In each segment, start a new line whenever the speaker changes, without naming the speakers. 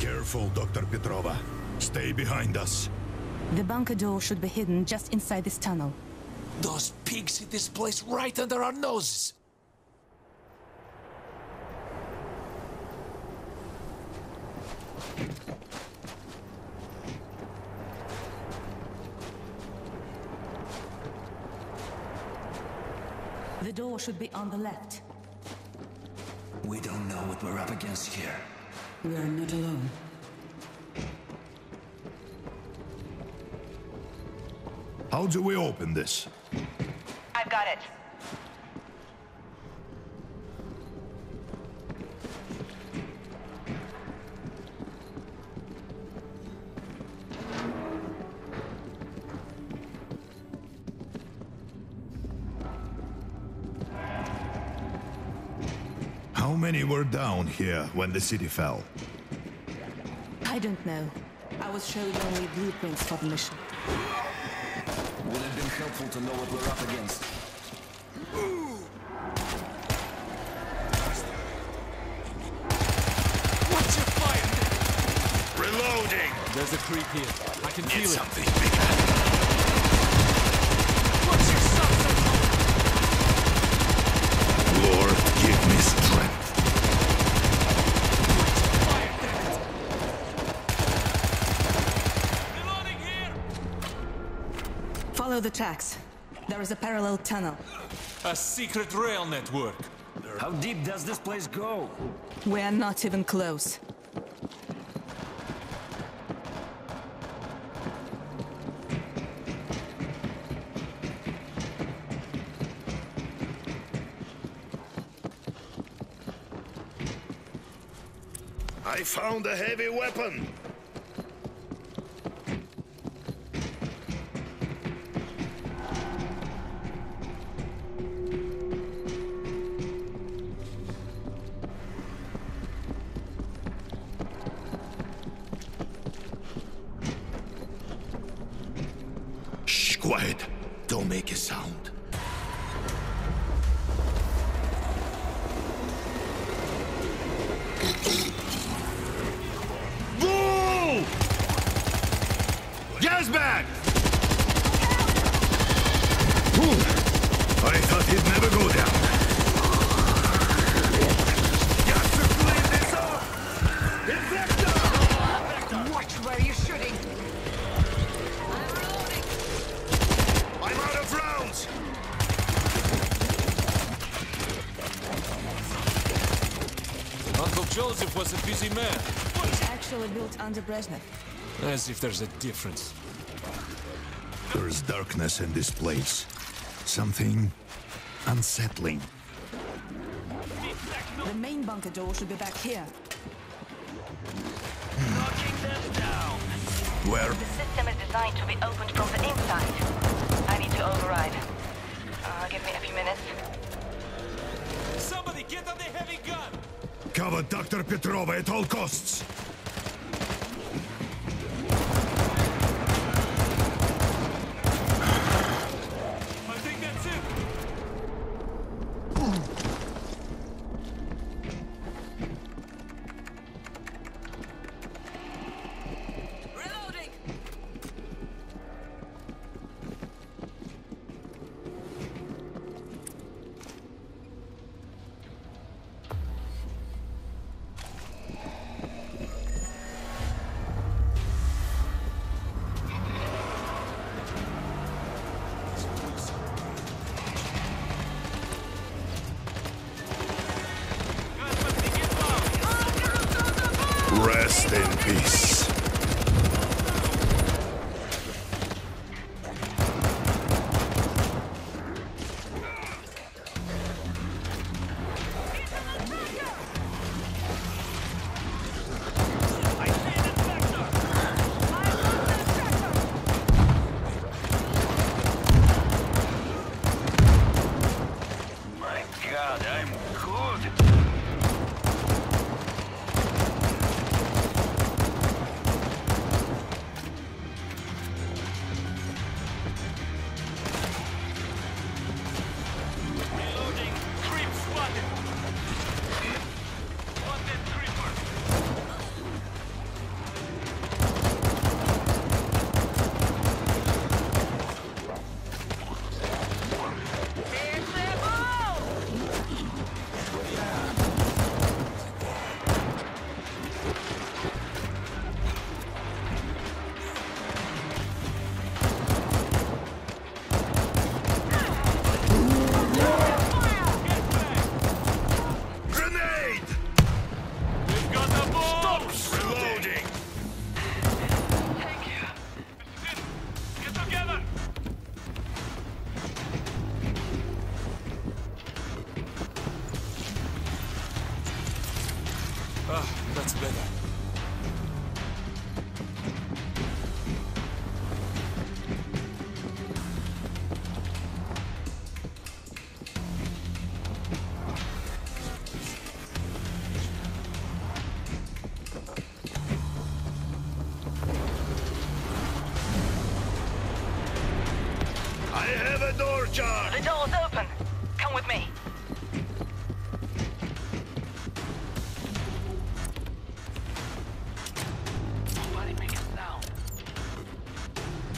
Careful, Dr. Petrova. Stay behind us.
The bunker door should be hidden just inside this tunnel.
Those pigs hid this place right under our noses.
The door should be on the left.
We don't know what we're up against here.
We are not alone.
How do we open this?
I've got it.
Many were down here when the city fell?
I don't know. I was showed only blueprints for the mission.
Would have been helpful to know what we're up against. What's your fire?
Reloading!
There's a creep here. I can
Need
feel it.
something bigger.
What's your substance?
Lord, give me strength.
Reloading here!
Follow the tracks. There is a parallel tunnel.
A secret rail network.
How deep does this place go?
We are not even close.
I found a heavy weapon.
Joseph was a busy man.
It's actually built under Brezhnev.
As if there's a difference.
There is darkness in this place. Something unsettling.
The main bunker door should be back here.
Where?
The system is designed to be opened from the inside. I need to override. Uh, give me a few minutes.
Somebody get on the heavy gun!
Cover Dr. Petrova at all costs! Rest in peace.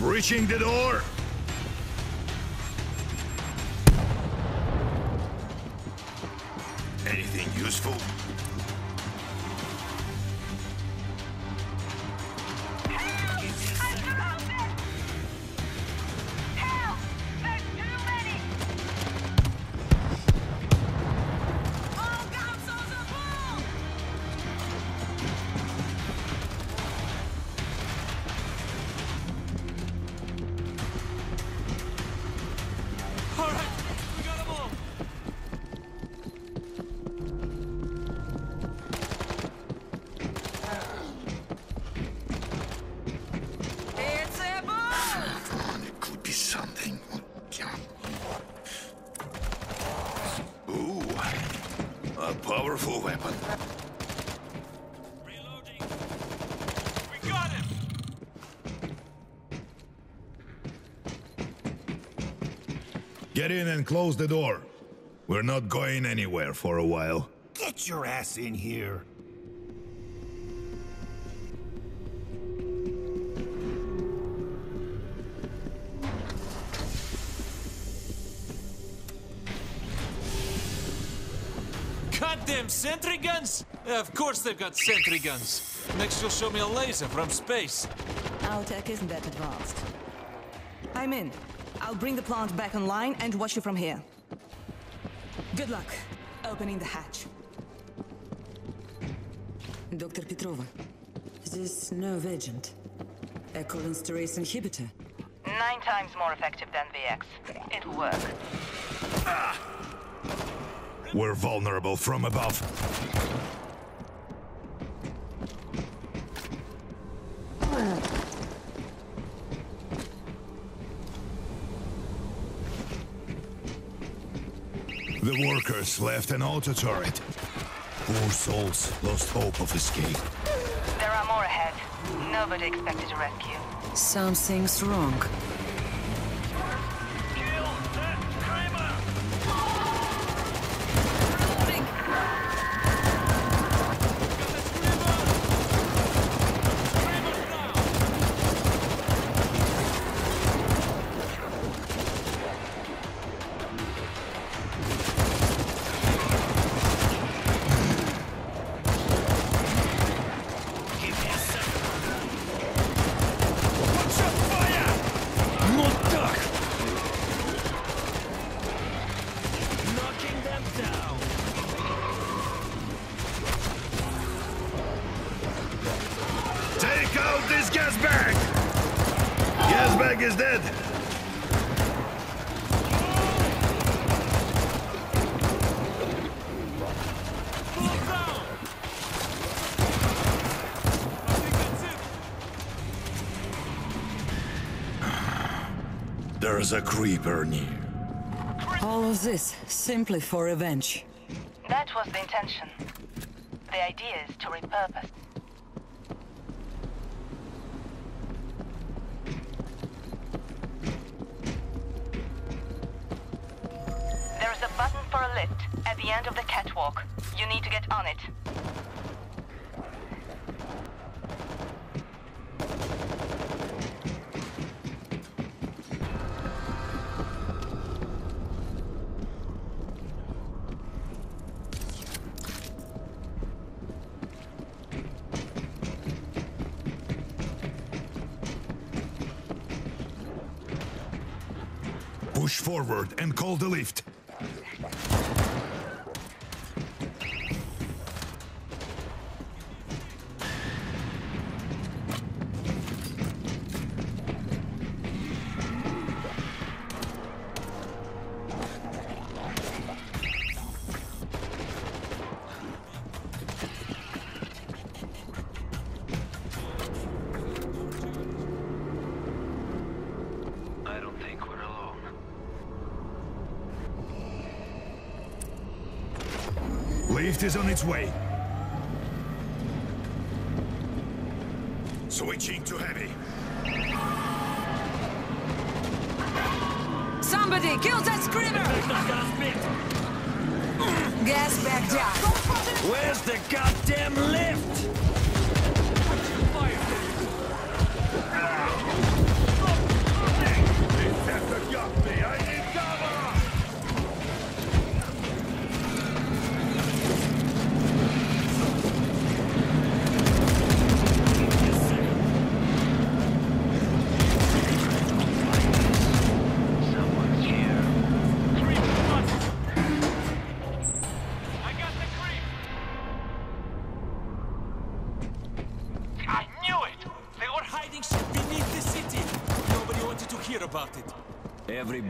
Breaching the door! Anything useful? Get in and close the door. We're not going anywhere for a while.
Get your ass in here.
Goddamn sentry guns? Of course they've got sentry guns. Next you'll show me a laser from space.
Our tech isn't that advanced. I'm in. I'll bring the plant back online and watch you from here. Good luck opening the hatch.
Dr. Petrova, this nerve agent, a cholinesterase inhibitor.
Nine times more effective than VX. It'll work.
We're vulnerable from above. The workers left an auto turret. Poor souls lost hope of escape.
There are more ahead. Nobody expected a rescue.
Something's wrong.
Mon a creeper near.
All of this simply for revenge.
That was the intention. The idea is to repurpose. There is a button for a lift at the end of the catwalk. You need to get on it.
And call the lift. Lift is on its way. Switching to heavy.
Somebody kill that screamer! Gas back down.
Where's the goddamn lift?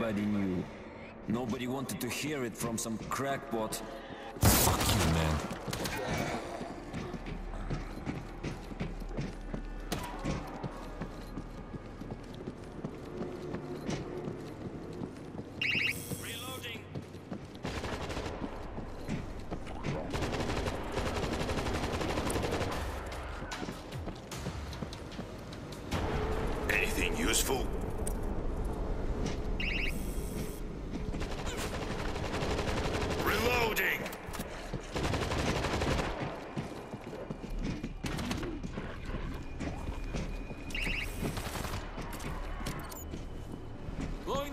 Everybody knew. Nobody wanted to hear it from some crackpot.
Fuck you, man.
Reloading!
Anything useful? Reloading!
Blowing the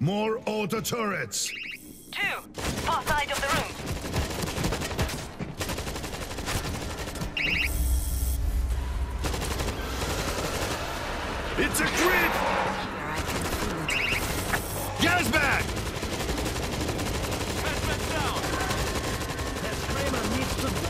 More auto turrets!
Two, far side of the room.
It's a creep! Gas bag!
Hazmat down.
Kill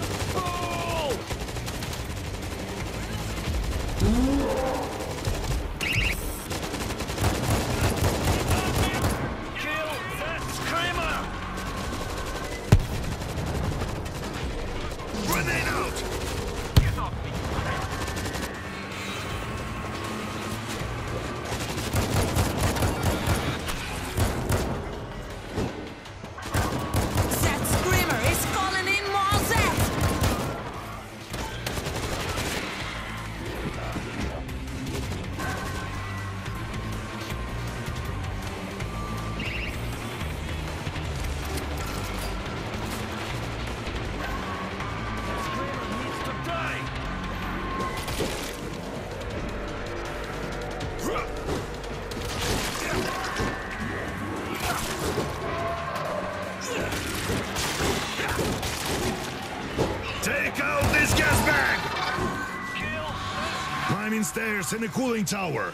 in
the cooling tower.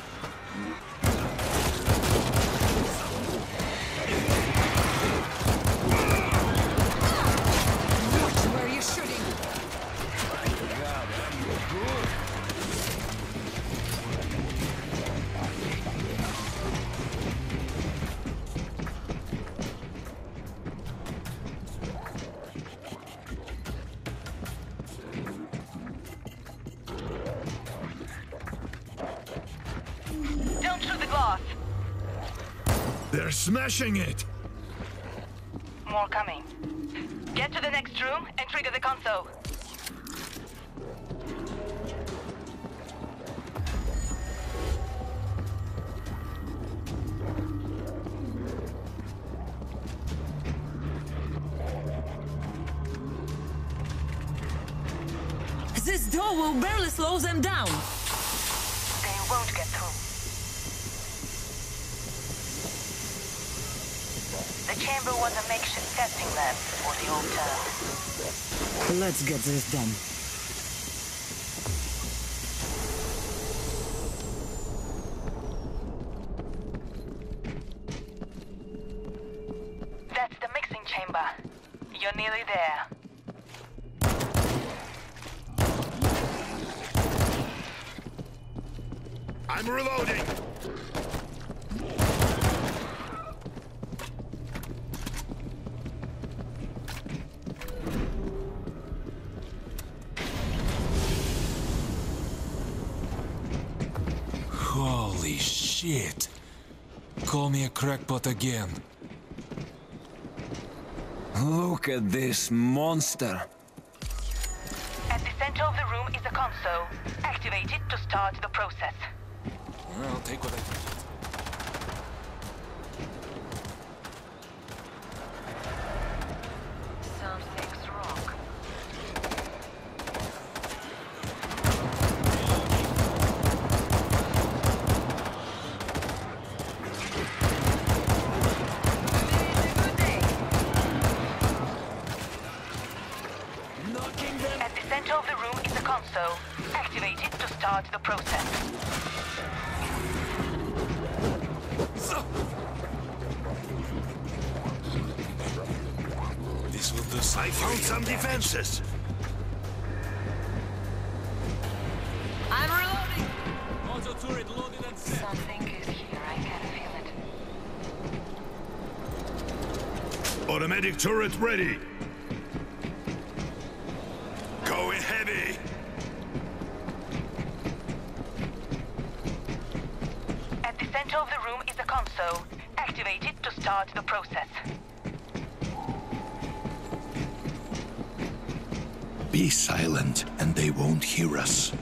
Smashing it!
More coming. Get to the next room and trigger the console.
This door will barely slow them down.
They won't get through. Chamber was a makeshift testing lab for the old term.
Let's get this done.
That's the mixing chamber. You're nearly there.
I'm reloading!
Holy shit. Call me a crackpot again.
Look at this monster.
At the center of the room is a console. Activate it to start the process.
I'll take what I can
some.
I'm reloading!
Auto turret loaded and set.
Something is here. I can feel it.
Automatic turret ready. Going heavy.
At the center of the room is a console. Activate it to start the process.
Be silent and they won't hear us.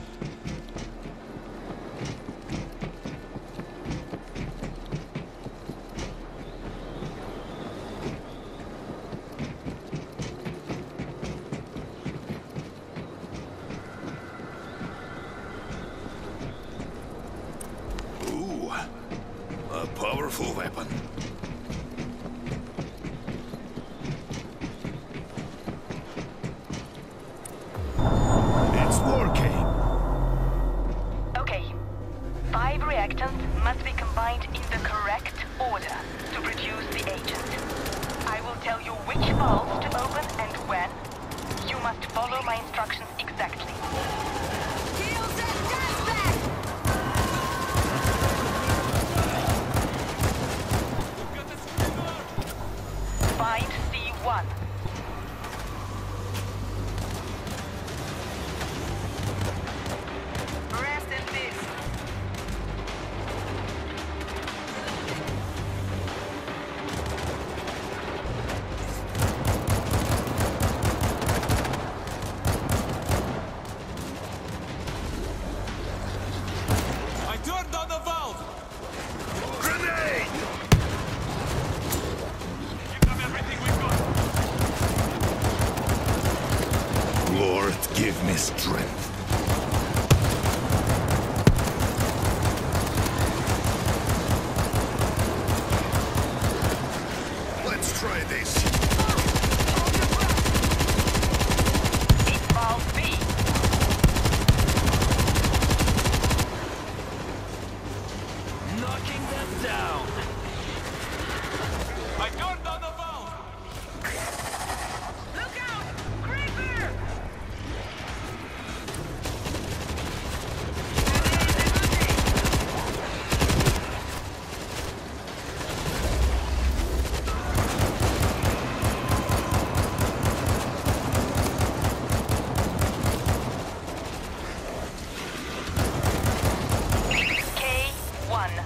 Knocking them down.
I turned on the valve!
Look out! Creeper!
K1.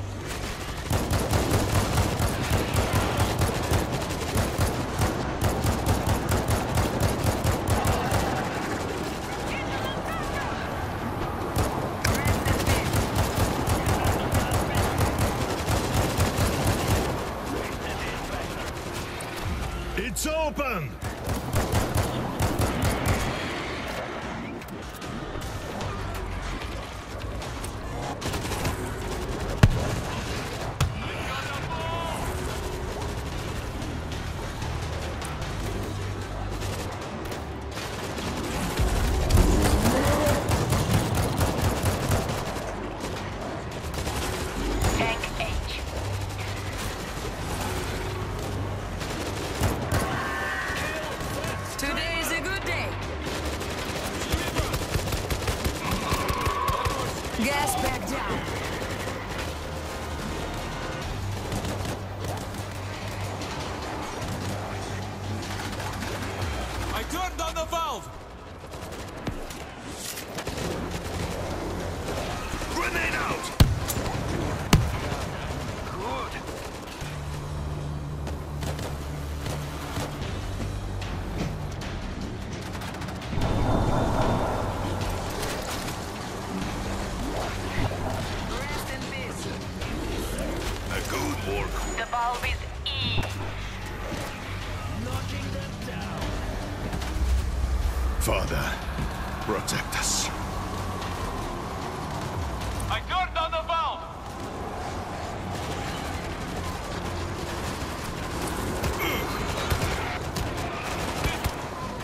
It's open!
Down.
Father, protect us.
I turned on the valve.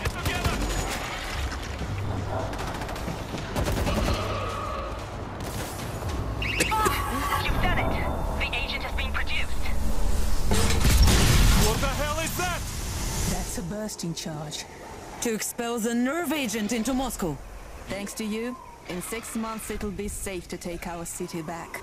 Get together.
You've done it. The agent has been produced.
What the hell is that?
That's a bursting charge.
To expel the nerve agent into Moscow.
Thanks to you, in six months it'll be safe to take our city back.